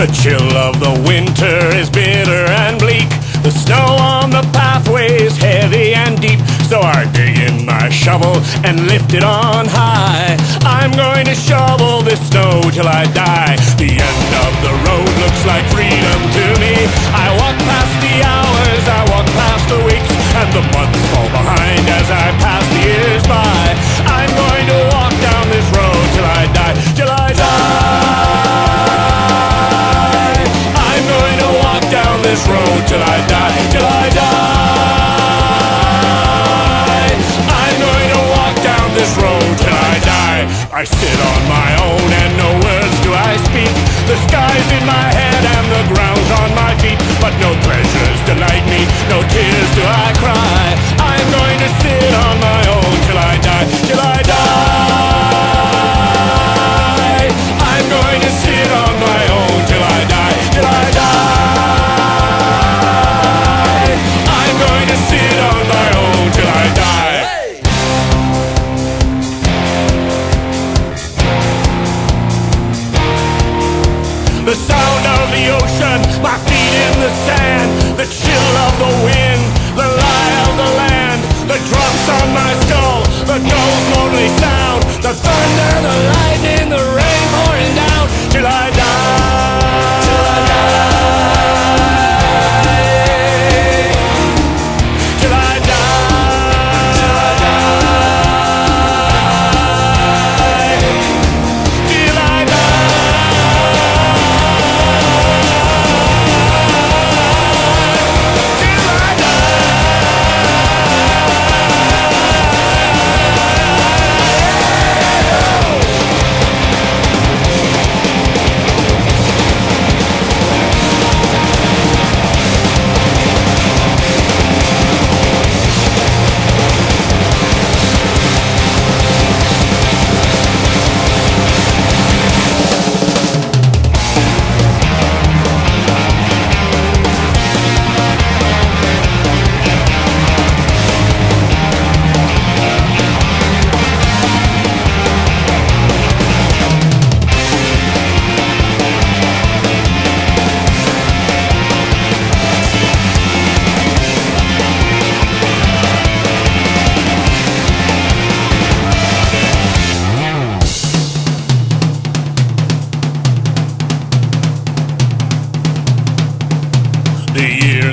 The chill of the winter is bitter and bleak. The snow on the pathway is heavy and deep. So I dig in my shovel and lift it on high. I'm going to shovel this snow till I die. The end of the road looks like freedom to me. I walk this road till I die, till I die. I'm going to walk down this road till I die. I sit The sound of the ocean, my feet in the sand, the chill of the wind,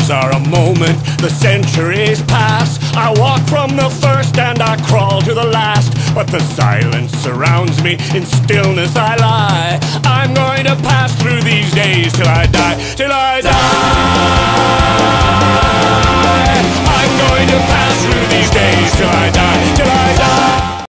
years are a moment, the centuries pass. I walk from the first and I crawl to the last. But the silence surrounds me, in stillness I lie.